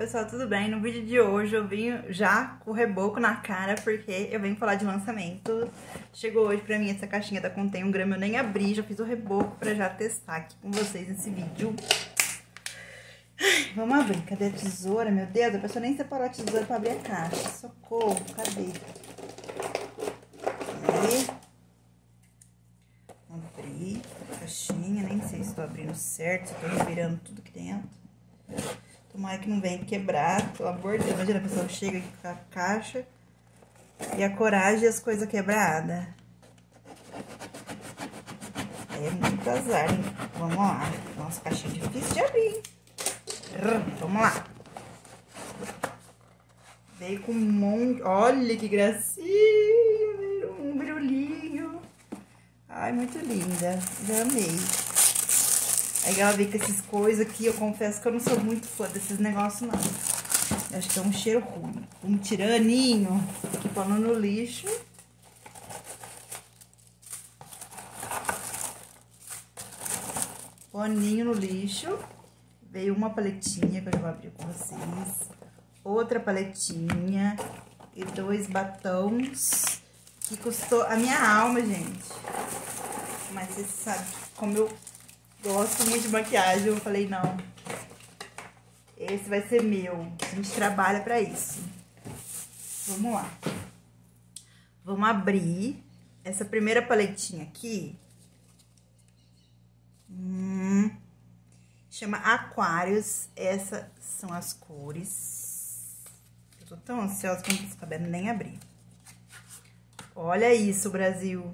pessoal, tudo bem? No vídeo de hoje eu vim já com o reboco na cara porque eu venho falar de lançamento. Chegou hoje pra mim essa caixinha da Contém um grama, eu nem abri, já fiz o reboco pra já testar aqui com vocês nesse vídeo. Vamos abrir, cadê a tesoura? Meu Deus, a pessoa nem separou a tesoura pra abrir a caixa. Socorro, cadê? Aí. Abri a caixinha, nem sei se estou abrindo certo, se estou virando tudo aqui dentro. Tomara que não venha quebrar, pelo amor de Deus. Imagina a pessoa chega aqui com a caixa e a coragem e as coisas quebradas. Aí é muito azar, hein? Vamos lá. Nossa, caixinha difícil de abrir. Vamos lá. Veio com um monte... Olha que gracinha! Um brulhinho. Ai, muito linda. Já amei. Aí ela veio com essas coisas aqui, eu confesso que eu não sou muito fã desses negócios, não. Eu acho que é um cheiro ruim. Um tiraninho, pondo no lixo. Paninho no lixo. Veio uma paletinha que eu já vou abrir com vocês. Outra paletinha. E dois batons. Que custou a minha alma, gente. Mas vocês sabem como eu gosto muito de maquiagem. Eu falei, não. Esse vai ser meu. A gente trabalha pra isso. Vamos lá. Vamos abrir essa primeira paletinha aqui. Hum, chama Aquários. Essas são as cores. Eu tô tão ansiosa que não tô sabendo nem abrir. Olha isso, Brasil.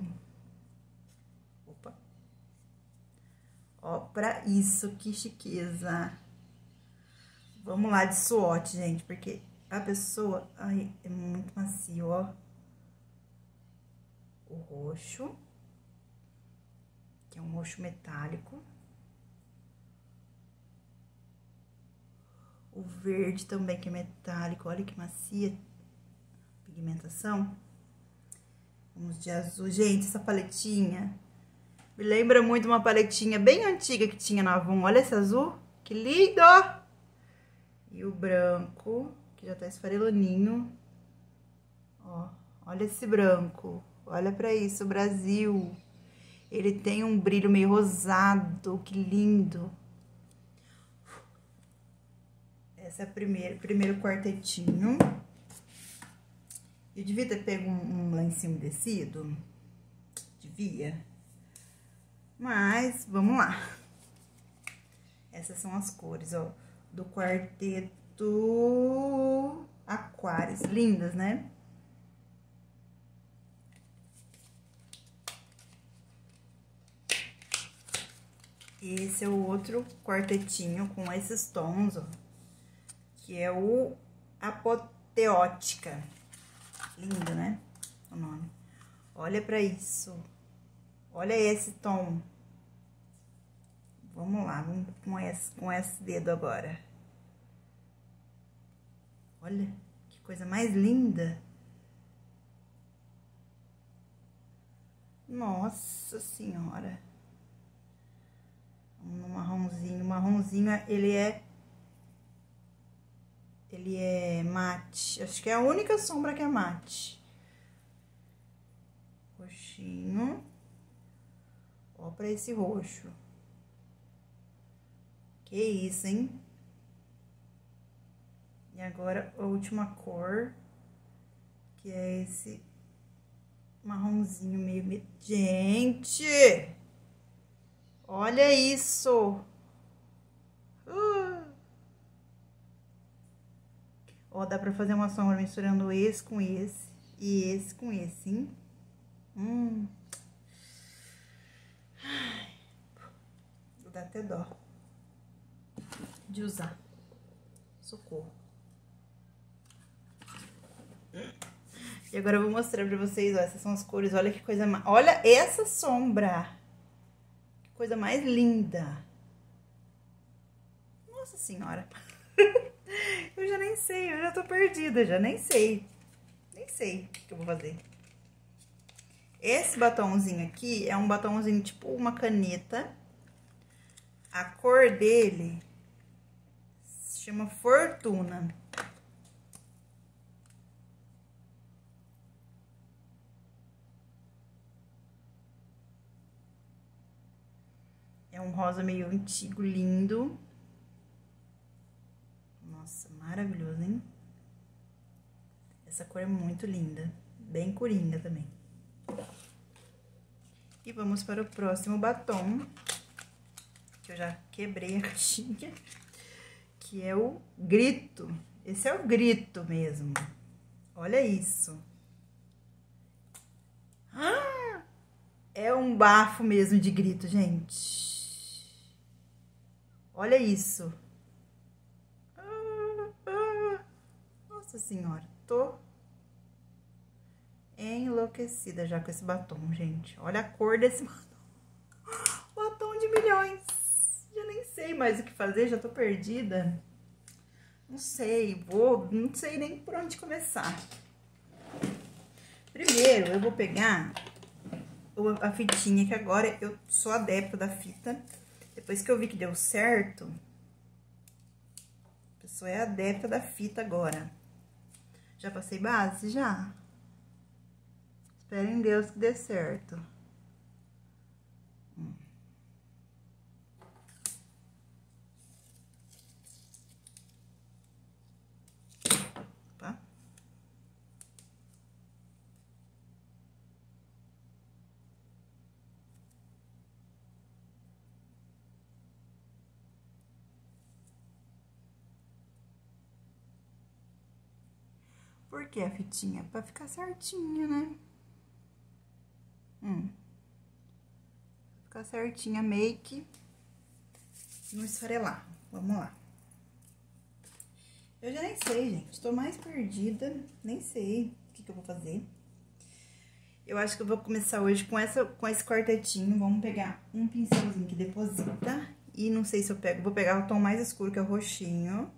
Ó, pra isso, que chiqueza. Vamos lá de SWOT, gente, porque a pessoa... Ai, é muito macio, ó. O roxo. Que é um roxo metálico. O verde também, que é metálico. Olha que macia pigmentação. Vamos de azul. Gente, essa paletinha me lembra muito uma paletinha bem antiga que tinha na Avon. Olha esse azul, que lindo! E o branco, que já tá esfareloninho. Ó, olha esse branco. Olha pra isso, Brasil. Ele tem um brilho meio rosado, que lindo. Esse é o primeiro, primeiro quartetinho. Eu devia ter pego um, um lencinho descido. Devia. Mas, vamos lá. Essas são as cores, ó, do quarteto Aquários. Lindas, né? Esse é o outro quartetinho com esses tons, ó. Que é o Apoteótica. Lindo, né? O nome. Olha pra isso. Olha esse tom. Vamos lá, vamos com esse, com esse dedo agora. Olha, que coisa mais linda. Nossa Senhora. Um marronzinho, marronzinho, ele é... Ele é mate. Acho que é a única sombra que é mate. Roxinho. Ó, pra esse roxo. Que isso, hein? E agora, a última cor, que é esse marronzinho meio... Gente! Olha isso! Uh! Ó, dá pra fazer uma sombra misturando esse com esse e esse com esse, hein? Hum... Dá até dó de usar. Socorro. E agora eu vou mostrar pra vocês, ó, essas são as cores, olha que coisa mais... Olha essa sombra! Que coisa mais linda! Nossa senhora! eu já nem sei, eu já tô perdida, já nem sei. Nem sei o que eu vou fazer. Esse batomzinho aqui é um batomzinho tipo uma caneta a cor dele Chama Fortuna. É um rosa meio antigo, lindo. Nossa, maravilhoso, hein? Essa cor é muito linda. Bem coringa também. E vamos para o próximo batom. Que eu já quebrei a caixinha. Que é o Grito. Esse é o Grito mesmo. Olha isso. Ah, é um bafo mesmo de grito, gente. Olha isso. Nossa senhora, tô enlouquecida já com esse batom, gente. Olha a cor desse batom. Batom de milhões. Já nem sei mais o que fazer, já tô perdida. Não sei, vou, não sei nem por onde começar. Primeiro, eu vou pegar a fitinha, que agora eu sou adepta da fita depois que eu vi que deu certo, a pessoa é adepta da fita agora. Já passei base? Já. Espero em Deus que dê certo. Por que a fitinha? Pra ficar certinho, né? Hum. Ficar certinha make. Não esfarelar. Vamos lá. Eu já nem sei, gente. Tô mais perdida. Nem sei o que, que eu vou fazer. Eu acho que eu vou começar hoje com, essa, com esse quartetinho. Vamos pegar um pincelzinho que deposita. E não sei se eu pego... Vou pegar o tom mais escuro, que é o roxinho.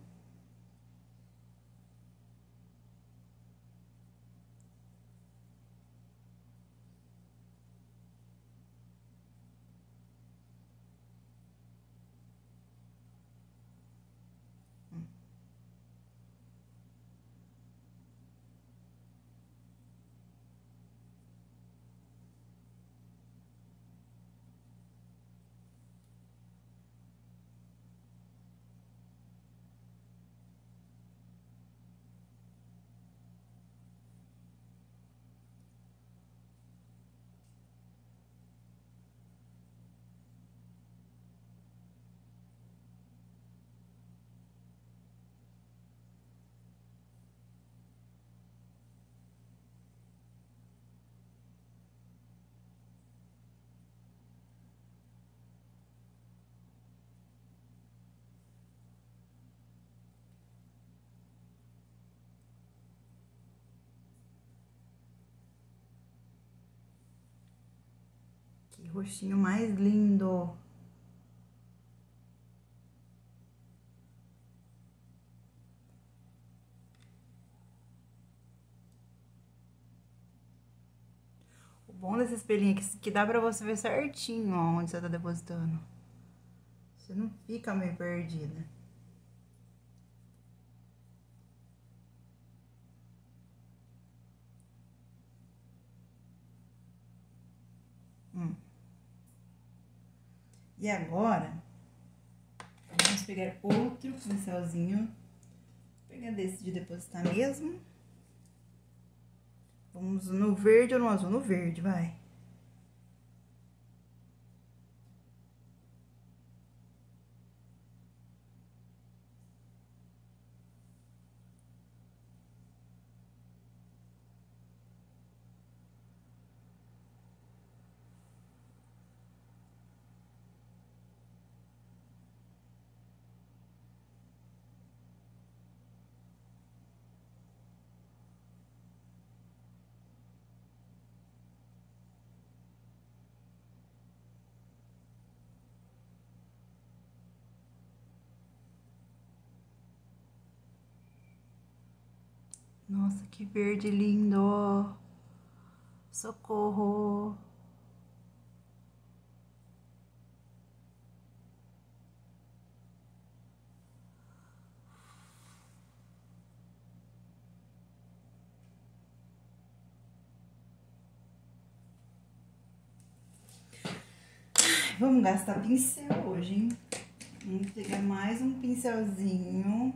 Que roxinho mais lindo! O bom desse espelhinho é que, dá pra você ver certinho onde você tá depositando. Você não fica meio perdida. Hum. E agora, vamos pegar outro pincelzinho. Vou pegar desse de depositar mesmo. Vamos no verde ou no azul? No verde, vai. Nossa, que verde lindo! Socorro! Vamos gastar pincel hoje, hein? Vamos pegar mais um pincelzinho.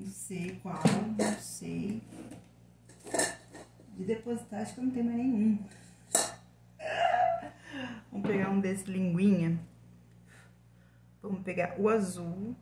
Não sei qual, não sei. De depositar, acho que não tem mais nenhum. Vamos pegar um desse linguinha. Vamos pegar o azul.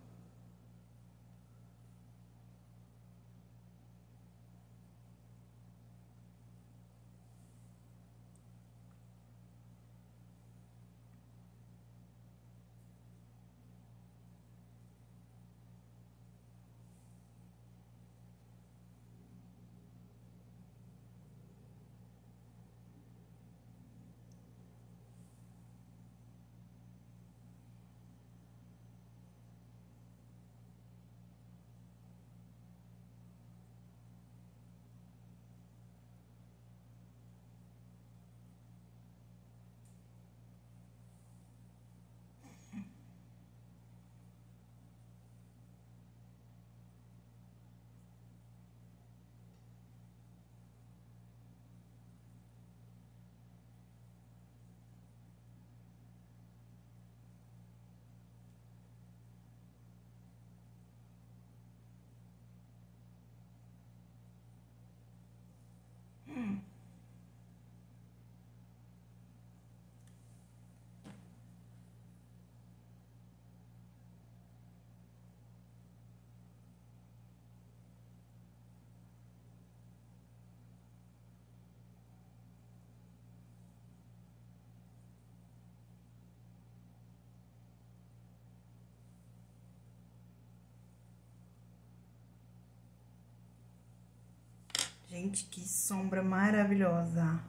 Gente, que sombra maravilhosa.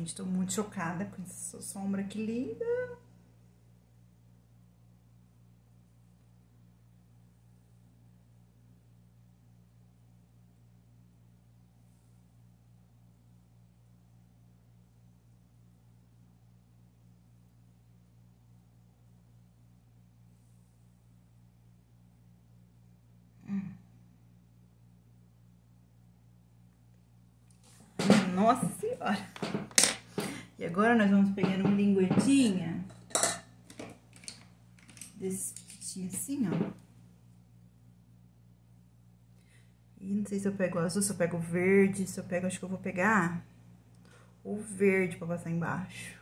Gente, tô muito chocada com essa sombra, que linda! Hum. Nossa Senhora! E agora nós vamos pegar uma linguetinha desse pitinho assim, ó. E não sei se eu pego azul, se eu pego verde, se eu pego, acho que eu vou pegar o verde pra passar embaixo.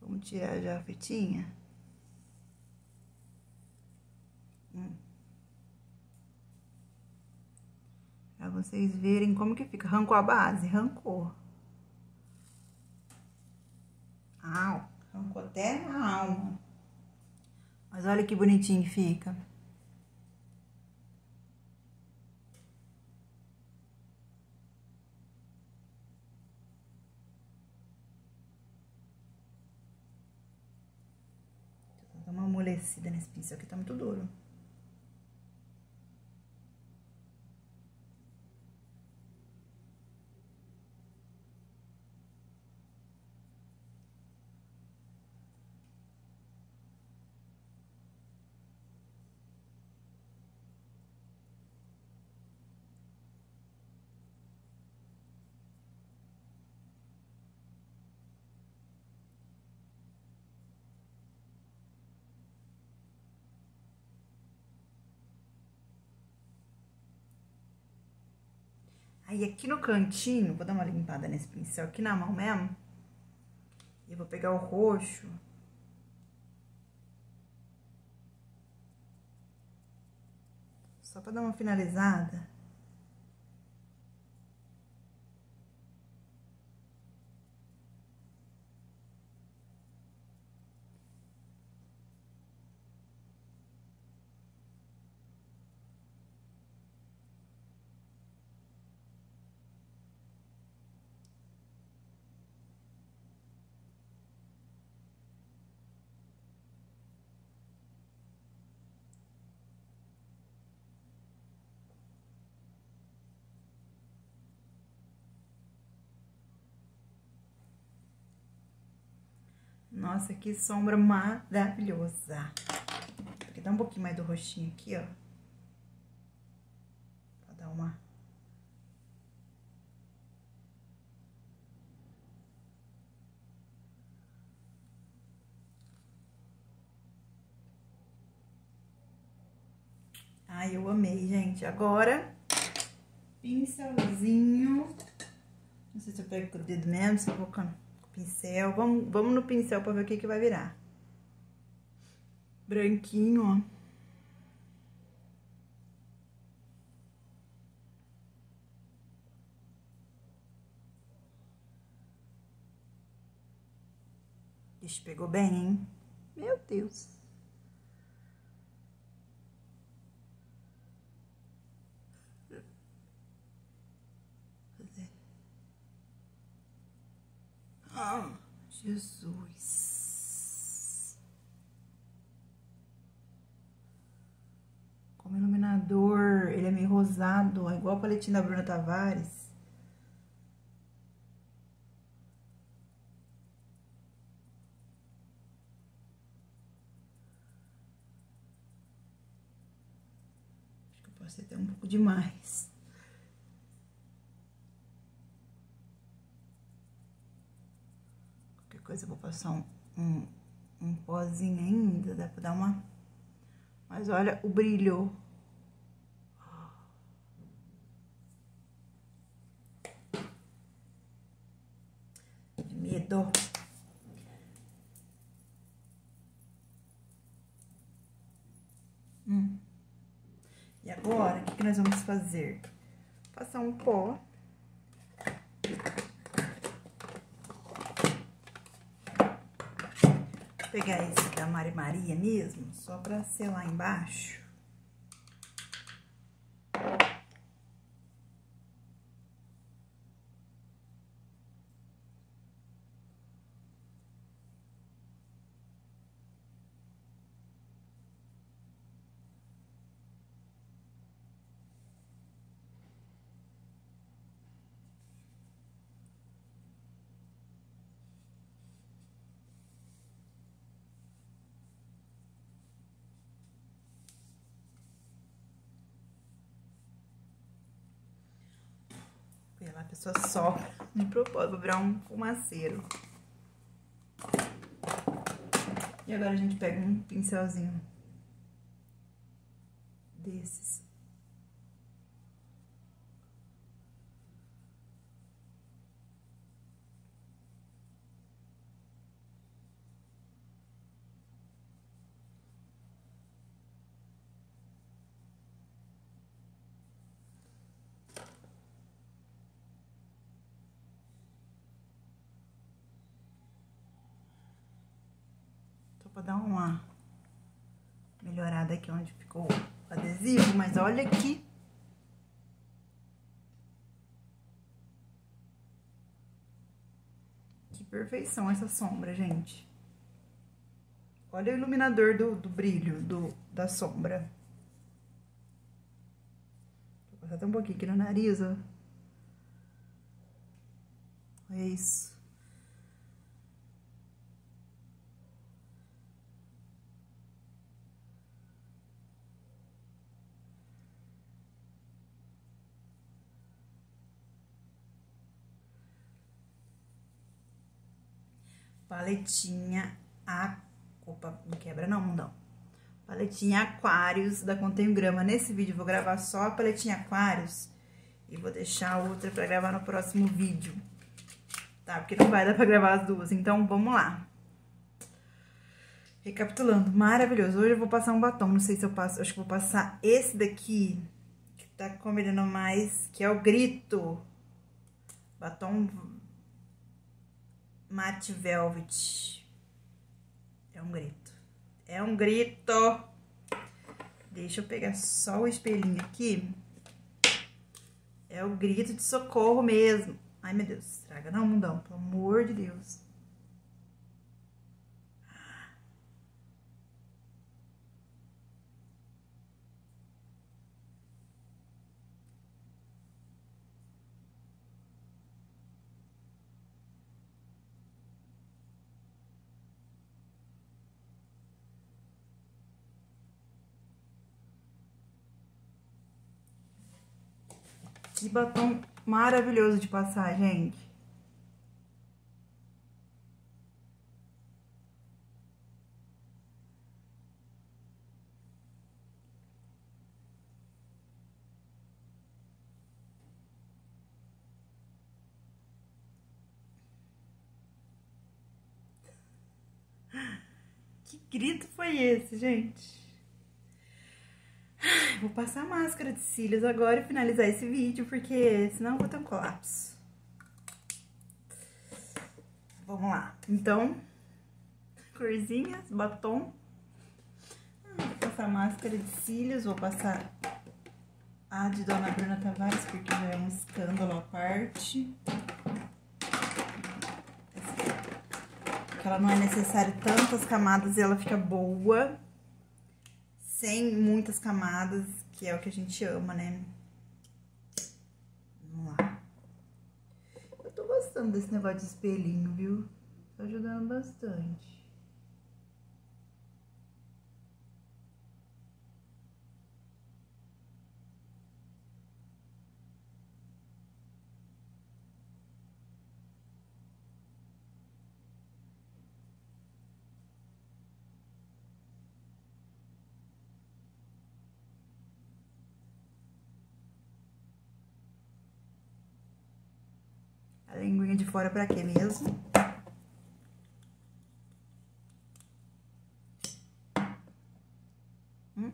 Vamos tirar já a fitinha. Hum. Pra vocês verem como que fica. Arrancou a base? Arrancou. Au, arrancou até a alma. Mas olha que bonitinho que fica. Vou dar uma amolecida nesse pincel aqui, tá muito duro. Aí aqui no cantinho, vou dar uma limpada nesse pincel aqui na mão mesmo. E eu vou pegar o roxo. Só pra dar uma finalizada. Nossa, que sombra maravilhosa. Vou dar um pouquinho mais do roxinho aqui, ó. Pra dar uma... Ai, eu amei, gente. Agora, pincelzinho. Não sei se eu pego com o dedo mesmo, se eu vou com pincel. Vamos, vamos no pincel pra ver o que que vai virar. Branquinho, ó. Ixi, pegou bem, hein? Meu Deus. Ah, Jesus. Como iluminador, ele é meio rosado, é igual a da Bruna Tavares. Acho que eu posso ter um pouco demais. Coisa eu vou passar um, um, um pozinho ainda, dá pra dar uma... Mas olha o brilho. Medo. Hum. E agora, o que, que nós vamos fazer? Passar um pó. Pegar esse da Mari Maria mesmo, só pra ser lá embaixo. Pessoa sopra de propósito, vou virar um fumaceiro. E agora a gente pega um pincelzinho desses. Dar uma melhorada aqui onde ficou o adesivo, mas olha aqui. Que perfeição essa sombra, gente. Olha o iluminador do, do brilho do, da sombra. Vou passar até um pouquinho aqui no nariz, ó. É isso. Paletinha a opa, não quebra não, mundão. Paletinha Aquários da Contém Grama. Nesse vídeo vou gravar só a paletinha Aquários e vou deixar a outra pra gravar no próximo vídeo. Tá? Porque não vai dar pra gravar as duas. Então, vamos lá. Recapitulando, maravilhoso. Hoje eu vou passar um batom, não sei se eu passo, acho que vou passar esse daqui, que tá combinando mais, que é o Grito. Batom Matte Velvet. É um grito. É um grito. Deixa eu pegar só o espelhinho aqui. É o grito de socorro mesmo. Ai, meu Deus, estraga não, mundão, pelo amor de Deus. Que batom maravilhoso de passar, gente. Que grito foi esse, gente? Vou passar máscara de cílios agora e finalizar esse vídeo, porque senão eu vou ter um colapso. Vamos lá. Então, corzinhas, batom. Vou passar máscara de cílios, vou passar a de Dona Bruna Tavares, porque já é um escândalo à parte. Ela não é necessário tantas camadas e ela fica boa sem muitas camadas, que é o que a gente ama, né? Vamos lá. Eu tô gostando desse negócio de espelhinho, viu? Tá ajudando bastante. A linguinha de fora pra quê mesmo? Hum?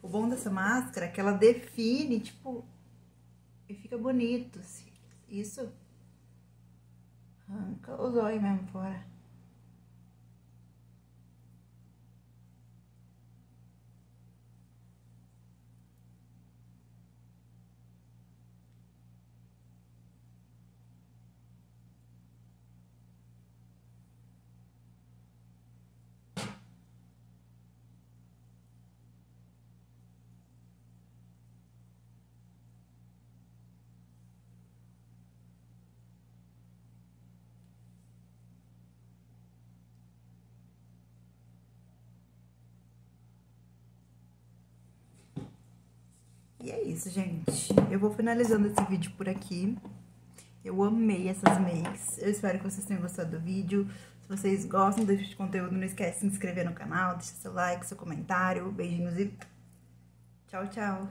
O bom dessa máscara é que ela define, tipo, e fica bonito. Assim. Isso arranca os olhos mesmo fora. E é isso, gente. Eu vou finalizando esse vídeo por aqui. Eu amei essas makes. Eu espero que vocês tenham gostado do vídeo. Se vocês gostam desse de conteúdo, não esquece de se inscrever no canal, deixar seu like, seu comentário. Beijinhos e tchau, tchau.